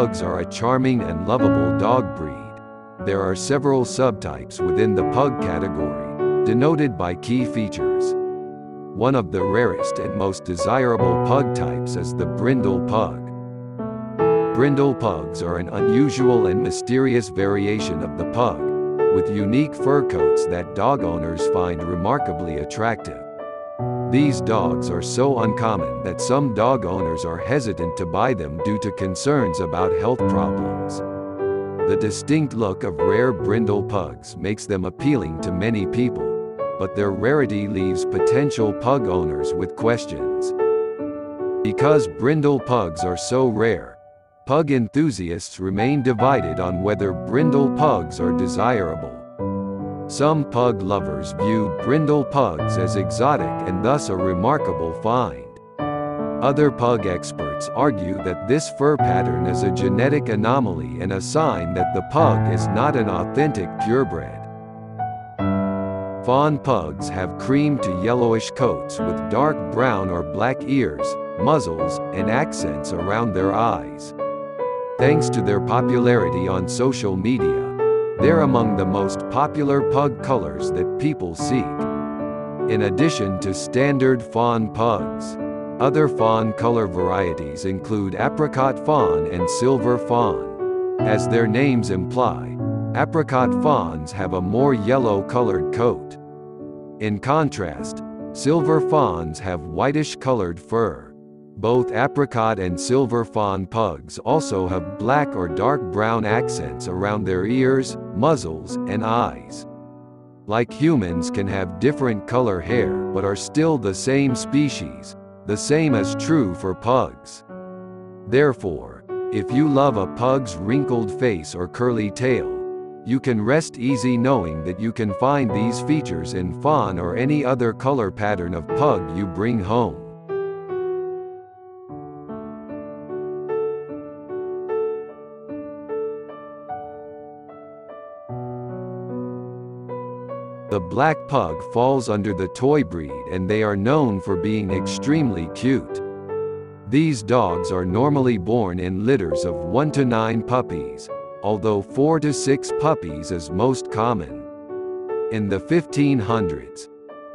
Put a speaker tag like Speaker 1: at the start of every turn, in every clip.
Speaker 1: pugs are a charming and lovable dog breed. There are several subtypes within the pug category, denoted by key features. One of the rarest and most desirable pug types is the brindle pug. Brindle pugs are an unusual and mysterious variation of the pug, with unique fur coats that dog owners find remarkably attractive. These dogs are so uncommon that some dog owners are hesitant to buy them due to concerns about health problems. The distinct look of rare brindle pugs makes them appealing to many people, but their rarity leaves potential pug owners with questions. Because brindle pugs are so rare, pug enthusiasts remain divided on whether brindle pugs are desirable. Some pug lovers view brindle pugs as exotic and thus a remarkable find. Other pug experts argue that this fur pattern is a genetic anomaly and a sign that the pug is not an authentic purebred. Fawn pugs have cream to yellowish coats with dark brown or black ears, muzzles, and accents around their eyes. Thanks to their popularity on social media, they're among the most popular pug colors that people seek. In addition to standard fawn pugs, other fawn color varieties include apricot fawn and silver fawn. As their names imply, apricot fawns have a more yellow-colored coat. In contrast, silver fawns have whitish-colored fur. Both apricot and silver fawn pugs also have black or dark brown accents around their ears, muzzles, and eyes. Like humans can have different color hair but are still the same species, the same is true for pugs. Therefore, if you love a pug's wrinkled face or curly tail, you can rest easy knowing that you can find these features in fawn or any other color pattern of pug you bring home. The black pug falls under the toy breed and they are known for being extremely cute. These dogs are normally born in litters of 1 to 9 puppies, although 4 to 6 puppies is most common. In the 1500s,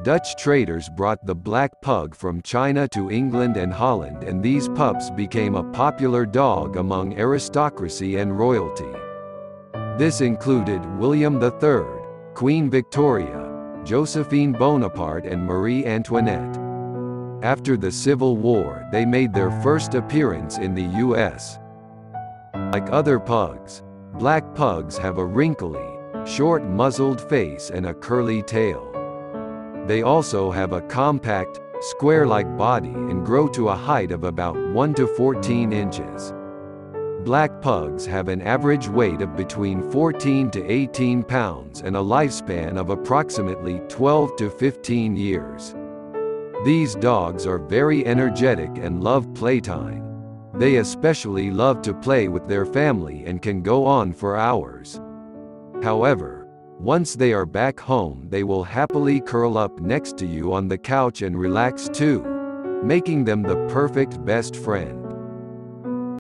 Speaker 1: Dutch traders brought the black pug from China to England and Holland and these pups became a popular dog among aristocracy and royalty. This included William III, Queen Victoria, Josephine Bonaparte and Marie Antoinette. After the Civil War they made their first appearance in the U.S. Like other pugs, black pugs have a wrinkly, short-muzzled face and a curly tail. They also have a compact, square-like body and grow to a height of about 1 to 14 inches. Black pugs have an average weight of between 14 to 18 pounds and a lifespan of approximately 12 to 15 years. These dogs are very energetic and love playtime. They especially love to play with their family and can go on for hours. However, once they are back home they will happily curl up next to you on the couch and relax too, making them the perfect best friend.